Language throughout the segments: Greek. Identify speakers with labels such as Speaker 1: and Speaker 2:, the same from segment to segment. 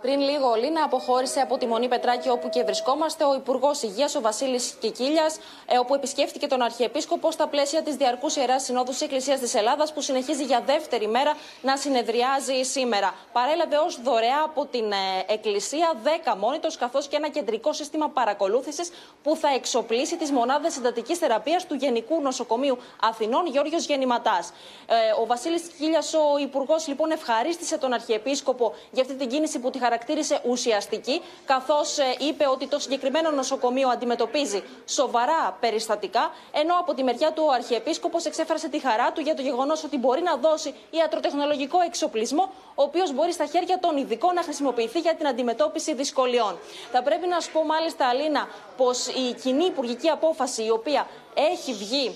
Speaker 1: Πριν λίγο, ο Λίνα αποχώρησε από τη Μονή Πετράκη, όπου και βρισκόμαστε, ο Υπουργός Υγείας, ο Βασίλης Κικίλιας, ε, όπου επισκέφθηκε τον Αρχιεπίσκοπο στα πλαίσια της Διαρκούς Ιεράς Συνόδου τη Εκκλησίας της Ελλάδας, που συνεχίζει για δεύτερη μέρα να συνεδριάζει σήμερα. Παρέλαβε ως δωρεά από την ε, Εκκλησία 10 μόνιτος, καθώς και ένα κεντρικό σύστημα παρακολούθησης που θα εξοπλίσει τις μονάδες συντατικής θεραπείας του Γενικού Νοσοκομείου Αθηνών Γιώργο Γεννηματάς. Ε, ο Βασίλης Κικίλιας, ο Υπουργός, λοιπόν, ευχαρίστησε τον Αρχιεπίσκοπο για αυτή την κίνηση που τη χαρακτήρισε ουσιαστική, καθώς ε, είπε ότι το συγκεκριμένο νοσοκομείο αντιμετωπίζει σοβαρά περιστατικά, ενώ από τη μεριά του ο Αρχιεπίσκοπος εξέφρασε τη χαρά του για το γεγονός ότι μπορεί να δώσει ιατροτεχνολογικό εξοπλισμό, ο οποίος μπορεί στα χέρια των ειδικών να χρησιμοποιηθεί για την αντιμετώπιση δυσκολιών. Θα πρέπει να σου πω μάλιστα, Αλίνα, πως η κοινή υπουργική απόφαση η οποία έχει βγει ε,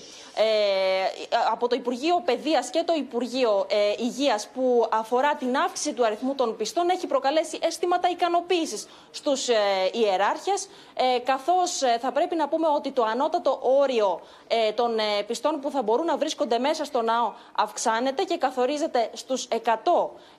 Speaker 1: από το Υπουργείο Παιδείας και το Υπουργείο ε, Υγείας που αφορά την αύξηση του αριθμού των πιστών έχει προκαλέσει αισθήματα ικανοποίησης στους ε, ιεράρχες ε, καθώς ε, θα πρέπει να πούμε ότι το ανώτατο όριο ε, των ε, πιστών που θα μπορούν να βρίσκονται μέσα στο ναό αυξάνεται και καθορίζεται στους 100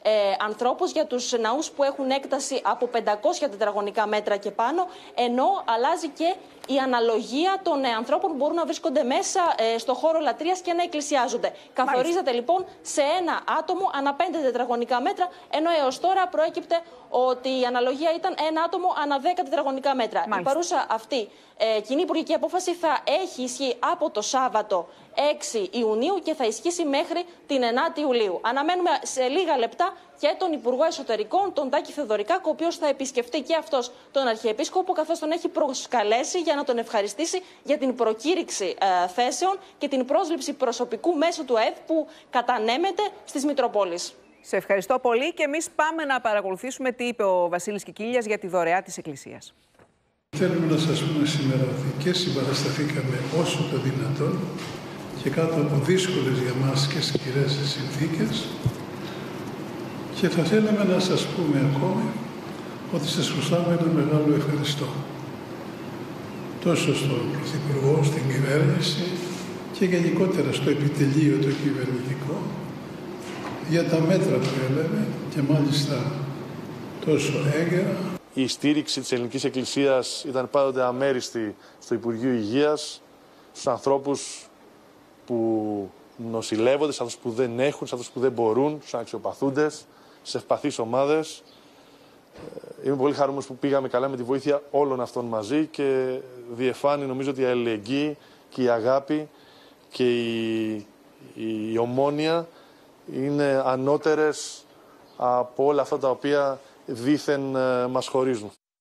Speaker 1: ε, ανθρώπους για τους ναούς που έχουν έκταση από 500 τετραγωνικά μέτρα και πάνω ενώ αλλάζει και η αναλογία των ανθρώπων που μπορούν να βρίσκονται μέσα στο χώρο λατρείας και να εκκλησιάζονται. Μάλιστα. Καθορίζεται λοιπόν σε ένα άτομο ανά 5 τετραγωνικά μέτρα, ενώ έως τώρα προέκυπτε ότι η αναλογία ήταν ένα άτομο ανά 10 τετραγωνικά μέτρα. Μάλιστα. Η παρούσα αυτή ε, κοινή υπουργική απόφαση θα έχει ισχύ από το Σάββατο 6 Ιουνίου και θα ισχύσει μέχρι την 9η Ιουλίου. Αναμένουμε σε λίγα λεπτά και τον Υπουργό Εσωτερικών, τον Τάκη Θεοδωρικάκο, ο οποίος θα επισκεφτεί και αυτός τον Αρχιεπίσκοπο, καθώς τον έχει προσκαλέσει για να τον ευχαριστήσει για την προκήρυξη ε, θέσεων και την πρόσληψη προσωπικού μέσω του ΕΔ που κατανέμεται στις Μητροπόλεις.
Speaker 2: Σε ευχαριστώ πολύ και εμείς πάμε να παρακολουθήσουμε τι είπε ο Βασίλης Κικίλιας για τη δωρεά της Εκκλησίας.
Speaker 3: Θέλουμε να σας πούμε σήμερα ότι και συμπαρασταθήκαμε όσο το δυνατόν και κάτω από δύσκολες για μας και σκληρές συνθήκες. Και θα θέλαμε να σας πούμε ακόμη ότι σας χρωστάμε ένα μεγάλο ευχαριστώ. Τόσο στον Πρωθυπουργό, στην κυβέρνηση και γενικότερα στο επιτελείο το κυβερνητικό για τα μέτρα που έλαβε και μάλιστα τόσο έγκαιρα
Speaker 4: η στήριξη της Ελληνικής Εκκλησίας ήταν πάντοτε αμέριστη στο Υπουργείο Υγείας, στους ανθρώπους που νοσηλεύονται, στους ανθρώπους που δεν έχουν, στους ανθρώπους που δεν μπορούν, στους αξιοπαθούντες, σε ευπαθείς ομάδες. Ε, είμαι πολύ χαρούμενος που πήγαμε καλά με τη βοήθεια όλων αυτών μαζί και διεφάνει νομίζω ότι η αλληλεγγύη και η αγάπη και η, η ομόνια είναι ανώτερες από όλα αυτά τα οποία δήθεν ε, μας χωρίζουν.